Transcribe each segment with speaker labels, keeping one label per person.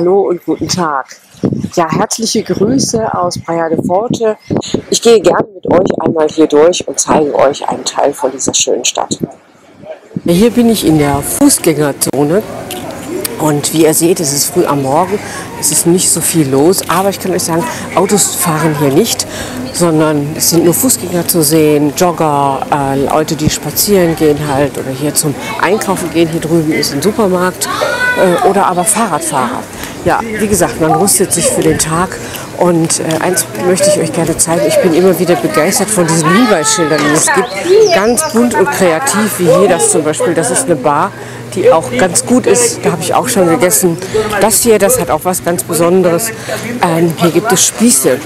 Speaker 1: hallo und guten Tag. Ja, herzliche Grüße aus Praia de Forte. Ich gehe gerne mit euch einmal hier durch und zeige euch einen Teil von dieser schönen Stadt. Hier bin ich in der Fußgängerzone und wie ihr seht, es ist früh am Morgen, es ist nicht so viel los, aber ich kann euch sagen, Autos fahren hier nicht, sondern es sind nur Fußgänger zu sehen, Jogger, äh, Leute, die spazieren gehen halt oder hier zum Einkaufen gehen. Hier drüben ist ein Supermarkt äh, oder aber Fahrradfahrer. Ja, wie gesagt, man rüstet sich für den Tag und äh, eins möchte ich euch gerne zeigen. Ich bin immer wieder begeistert von diesen Hinweisschildern, die es gibt. Ganz bunt und kreativ, wie hier das zum Beispiel. Das ist eine Bar, die auch ganz gut ist. Da habe ich auch schon gegessen. Das hier, das hat auch was ganz Besonderes. Ähm, hier gibt es Spieße.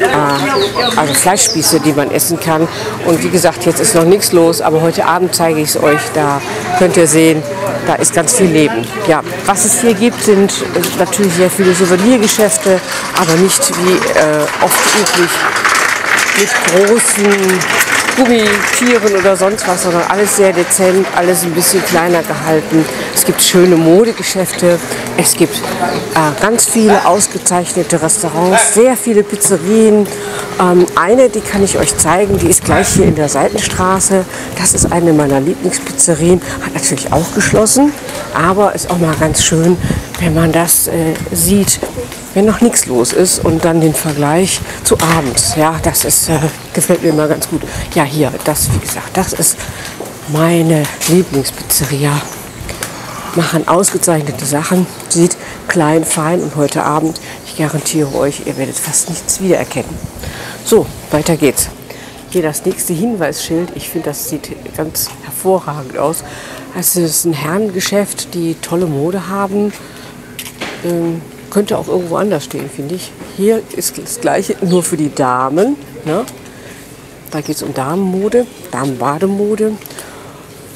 Speaker 1: Äh, also Fleischspieße, die man essen kann. Und wie gesagt, jetzt ist noch nichts los, aber heute Abend zeige ich es euch. Da könnt ihr sehen, da ist ganz viel Leben. Ja, was es hier gibt, sind natürlich sehr viele Souvenirgeschäfte, aber nicht wie äh, oft üblich mit großen Gummitieren oder sonst was, sondern alles sehr dezent, alles ein bisschen kleiner gehalten. Es gibt schöne Modegeschäfte, es gibt äh, ganz viele ausgezeichnete Restaurants, sehr viele Pizzerien. Ähm, eine, die kann ich euch zeigen, die ist gleich hier in der Seitenstraße. Das ist eine meiner Lieblingspizzerien, hat natürlich auch geschlossen, aber ist auch mal ganz schön, wenn man das äh, sieht, wenn noch nichts los ist und dann den Vergleich zu abends. Ja, das ist, äh, gefällt mir immer ganz gut. Ja, hier, das, wie gesagt, das ist meine Lieblingspizzeria. Machen ausgezeichnete Sachen, sieht klein, fein und heute Abend, ich garantiere euch, ihr werdet fast nichts wiedererkennen. So, weiter geht's. Hier das nächste Hinweisschild. Ich finde, das sieht ganz hervorragend aus. Es ist ein Herrengeschäft, die tolle Mode haben. Ähm, könnte auch irgendwo anders stehen, finde ich. Hier ist das gleiche, nur für die Damen. Ne? Da geht es um Damenmode, Damenbademode.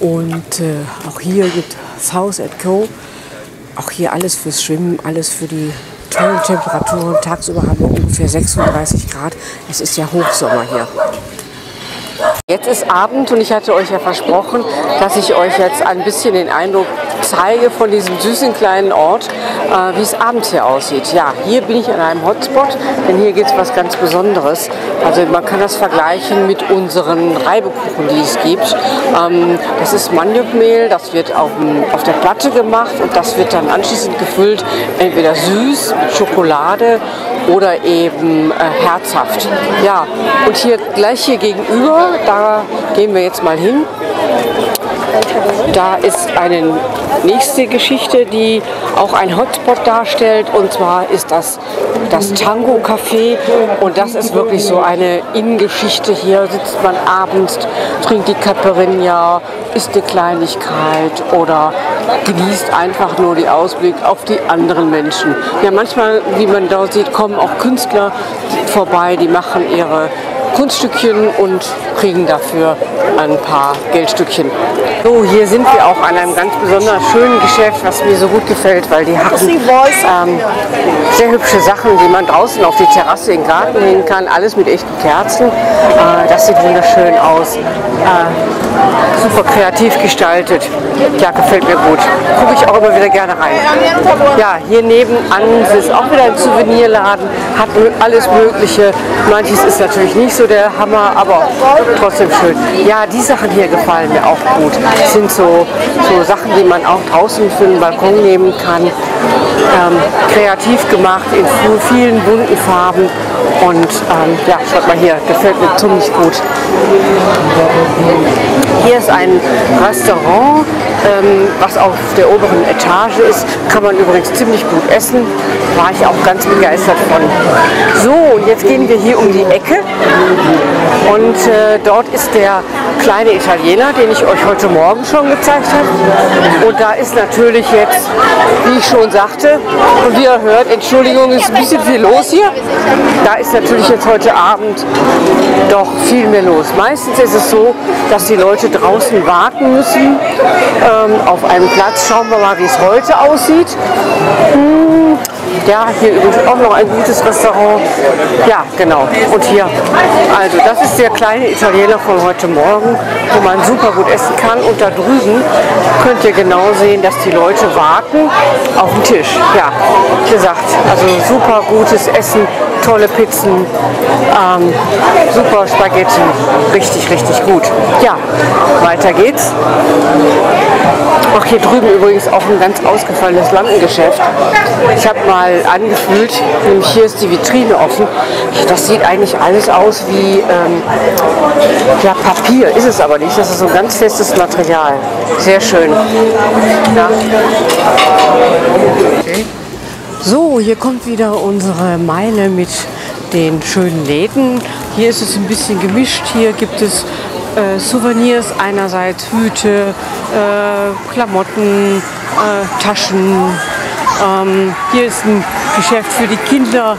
Speaker 1: Und äh, auch hier gibt South Co. Auch hier alles fürs Schwimmen, alles für die tollen Temperaturen. Tagsüber haben wir ungefähr 36 Grad. Es ist ja Hochsommer hier. Jetzt ist Abend und ich hatte euch ja versprochen, dass ich euch jetzt ein bisschen den Eindruck zeige von diesem süßen kleinen Ort, äh, wie es abends hier aussieht. Ja, hier bin ich an einem Hotspot, denn hier gibt es was ganz Besonderes. Also man kann das vergleichen mit unseren Reibekuchen, die es gibt. Ähm, das ist Maniokmehl, das wird auf, auf der Platte gemacht und das wird dann anschließend gefüllt, entweder süß mit Schokolade oder eben äh, herzhaft. Ja, und hier gleich hier gegenüber, da gehen wir jetzt mal hin. Da ist eine nächste Geschichte, die auch ein Hotspot darstellt. Und zwar ist das das Tango Café. Und das ist wirklich so eine Innengeschichte. Hier sitzt man abends, trinkt die Caipirinha, isst eine Kleinigkeit oder genießt einfach nur den Ausblick auf die anderen Menschen. Ja, manchmal, wie man da sieht, kommen auch Künstler vorbei, die machen ihre Kunststückchen und kriegen dafür ein paar Geldstückchen. So, hier sind wir auch an einem ganz besonders schönen Geschäft, was mir so gut gefällt, weil die haben ähm, sehr hübsche Sachen, die man draußen auf die Terrasse in den Garten hängen kann. Alles mit echten Kerzen. Äh, das sieht wunderschön aus. Äh, super kreativ gestaltet. Ja, gefällt mir gut. Gucke ich auch immer wieder gerne rein. Ja, hier nebenan ist auch wieder ein Souvenirladen, hat alles Mögliche. Manches ist natürlich nicht so der Hammer, aber trotzdem schön. Ja, die Sachen hier gefallen mir auch gut. Das sind so, so Sachen, die man auch draußen für den Balkon nehmen kann. Ähm, kreativ gemacht in vielen bunten Farben. Und ähm, ja, schaut mal hier, gefällt mir ziemlich gut. Hier ist ein Restaurant, ähm, was auf der oberen Etage ist. Kann man übrigens ziemlich gut essen. War ich auch ganz begeistert von. So, jetzt gehen wir hier um die Ecke. Und äh, dort ist der kleine Italiener, den ich euch heute Morgen schon gezeigt habe. Und da ist natürlich jetzt, wie ich schon sagte, und wie ihr hört, Entschuldigung, ist ein bisschen viel los hier. Da ist natürlich jetzt heute Abend doch viel mehr los. Meistens ist es so, dass die Leute draußen warten müssen ähm, auf einem Platz. Schauen wir mal, wie es heute aussieht. Hm, Ja, hier übrigens auch noch ein gutes Restaurant. Ja, genau. Und hier, also das ist der kleine Italiener von heute Morgen, wo man super gut essen kann. Und da drüben könnt ihr genau sehen, dass die Leute warten auf den Tisch. Ja, gesagt, also super gutes Essen, tolle Pizzen, ähm, super Spaghetti, richtig, richtig gut. Ja, weiter geht's. Ach, hier drüben übrigens auch ein ganz ausgefallenes Lampengeschäft. Ich habe mal angefühlt, nämlich hier ist die Vitrine offen. Das sieht eigentlich alles aus wie ähm, ja, Papier, ist es aber nicht. Das ist so ein ganz festes Material. Sehr schön. Ja. So, hier kommt wieder unsere Meile mit den schönen Läden. Hier ist es ein bisschen gemischt. Hier gibt es äh, Souvenirs einerseits, Hüte, äh, Klamotten, äh, Taschen. Ähm, hier ist ein Geschäft für die Kinder.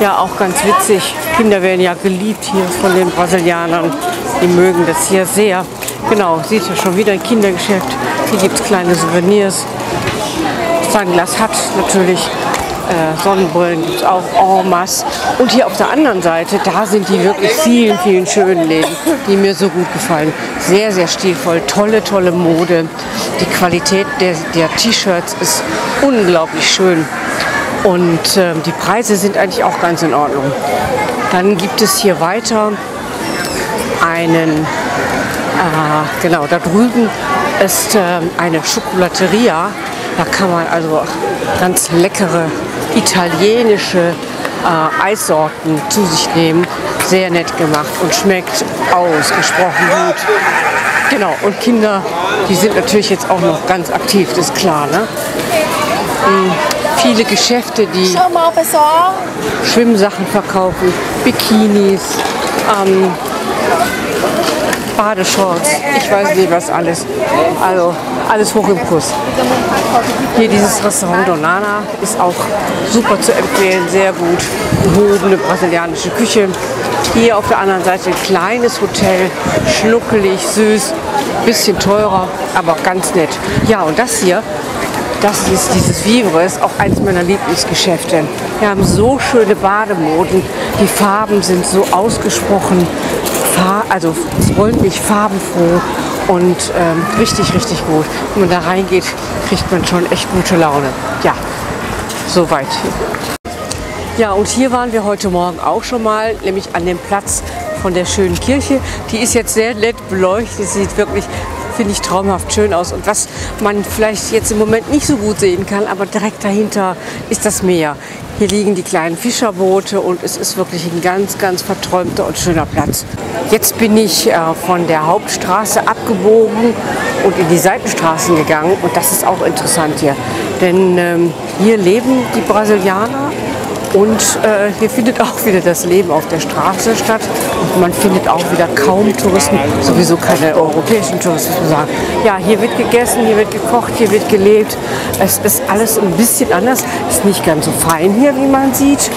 Speaker 1: Ja, auch ganz witzig. Kinder werden ja geliebt hier von den Brasilianern. Die mögen das hier sehr. Genau, sieht ja schon wieder ein Kindergeschäft. Hier gibt es kleine Souvenirs. Sunglass hat natürlich äh, Sonnenbrillen gibt es auch en masse. Und hier auf der anderen Seite, da sind die wirklich vielen, vielen schönen Läden, die mir so gut gefallen. Sehr, sehr stilvoll, tolle, tolle Mode. Die Qualität der, der T-Shirts ist unglaublich schön. Und äh, die Preise sind eigentlich auch ganz in Ordnung. Dann gibt es hier weiter einen, äh, genau, da drüben ist äh, eine Schokolateria. Da kann man also ganz leckere italienische äh, Eissorten zu sich nehmen. Sehr nett gemacht und schmeckt ausgesprochen gut. Genau, und Kinder, die sind natürlich jetzt auch noch ganz aktiv, das ist klar. Ne? Mhm. Viele Geschäfte, die Schwimmsachen verkaufen, Bikinis, ähm, Badeshorts, ich weiß nicht was alles. Also alles hoch im Kurs. Hier dieses Restaurant Donana ist auch super zu empfehlen, sehr gut gehobene brasilianische Küche. Hier auf der anderen Seite ein kleines Hotel, schnuckelig, süß, bisschen teurer, aber ganz nett. Ja, und das hier, das ist dieses Vivre, ist auch eines meiner Lieblingsgeschäfte. Wir haben so schöne Bademoden, die Farben sind so ausgesprochen, also freundlich, farbenfroh und ähm, richtig, richtig gut. Wenn man da reingeht, kriegt man schon echt gute Laune. Ja, soweit. Ja, und hier waren wir heute Morgen auch schon mal, nämlich an dem Platz von der schönen Kirche. Die ist jetzt sehr nett beleuchtet, sieht wirklich finde ich traumhaft schön aus. Und was man vielleicht jetzt im Moment nicht so gut sehen kann, aber direkt dahinter ist das Meer. Hier liegen die kleinen Fischerboote und es ist wirklich ein ganz, ganz verträumter und schöner Platz. Jetzt bin ich äh, von der Hauptstraße abgebogen und in die Seitenstraßen gegangen und das ist auch interessant hier. Denn ähm, hier leben die Brasilianer und äh, hier findet auch wieder das Leben auf der Straße statt. Und man findet auch wieder kaum Touristen, sowieso keine europäischen Touristen zu sagen. Ja, hier wird gegessen, hier wird gekocht, hier wird gelebt. Es ist alles ein bisschen anders. Ist nicht ganz so fein hier, wie man sieht.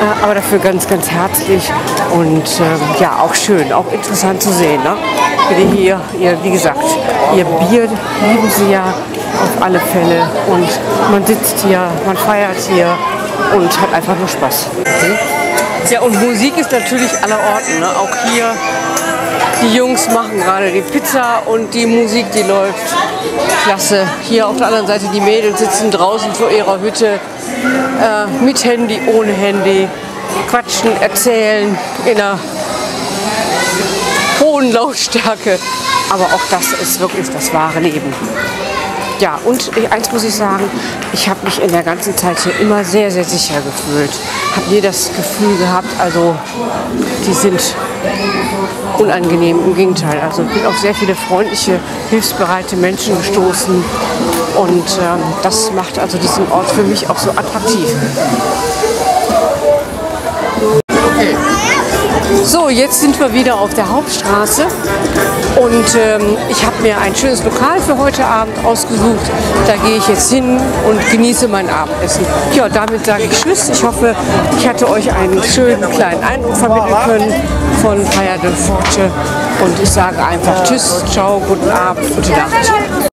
Speaker 1: Äh, aber dafür ganz, ganz herzlich und äh, ja, auch schön, auch interessant zu sehen. Ne? Bitte hier, ihr, wie gesagt, ihr Bier lieben sie ja auf alle Fälle und man sitzt hier, man feiert hier und hat einfach nur Spaß. Okay. Ja, und Musik ist natürlich aller Orten. Ne? Auch hier, die Jungs machen gerade die Pizza und die Musik, die läuft. Klasse. Hier auf der anderen Seite, die Mädels sitzen draußen vor ihrer Hütte äh, mit Handy, ohne Handy, quatschen, erzählen in einer hohen Lautstärke. Aber auch das ist wirklich das wahre Leben. Ja, und eins muss ich sagen, ich habe mich in der ganzen Zeit hier immer sehr, sehr sicher gefühlt. Habe nie das Gefühl gehabt, also die sind unangenehm, im Gegenteil. Also bin auf sehr viele freundliche, hilfsbereite Menschen gestoßen und ähm, das macht also diesen Ort für mich auch so attraktiv. So, jetzt sind wir wieder auf der Hauptstraße und ähm, ich habe mir ein schönes Lokal für heute Abend ausgesucht. Da gehe ich jetzt hin und genieße mein Abendessen. Ja, damit sage ich Tschüss. Ich hoffe, ich hatte euch einen schönen kleinen Eindruck vermitteln können von Feier de Forte und ich sage einfach Tschüss, ciao, guten Abend, gute Nacht.